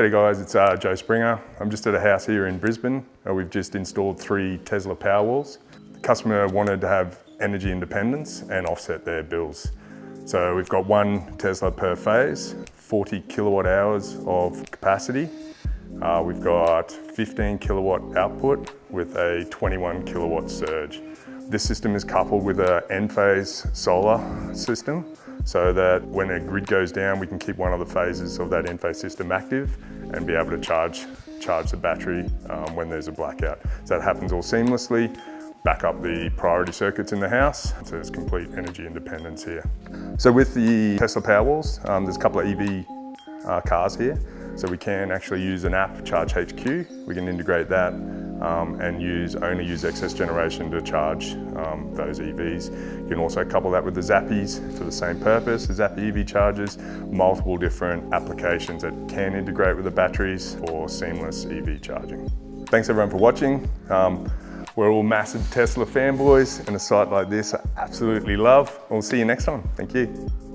G'day guys, it's uh, Joe Springer. I'm just at a house here in Brisbane. Uh, we've just installed three Tesla Powerwalls. The customer wanted to have energy independence and offset their bills. So we've got one Tesla per phase, 40 kilowatt hours of capacity. Uh, we've got 15 kilowatt output with a 21 kilowatt surge. This system is coupled with a Enphase solar system so that when a grid goes down, we can keep one of the phases of that Enphase system active and be able to charge, charge the battery um, when there's a blackout. So that happens all seamlessly back up the priority circuits in the house. So there's complete energy independence here. So with the Tesla Powerwalls, um, there's a couple of EV uh, cars here. So we can actually use an app, Charge HQ. We can integrate that um, and use only use excess generation to charge um, those EVs. You can also couple that with the Zappis for the same purpose, the Zappi EV chargers, multiple different applications that can integrate with the batteries or seamless EV charging. Thanks everyone for watching. Um, we're all massive Tesla fanboys and a site like this I absolutely love. We'll see you next time. Thank you.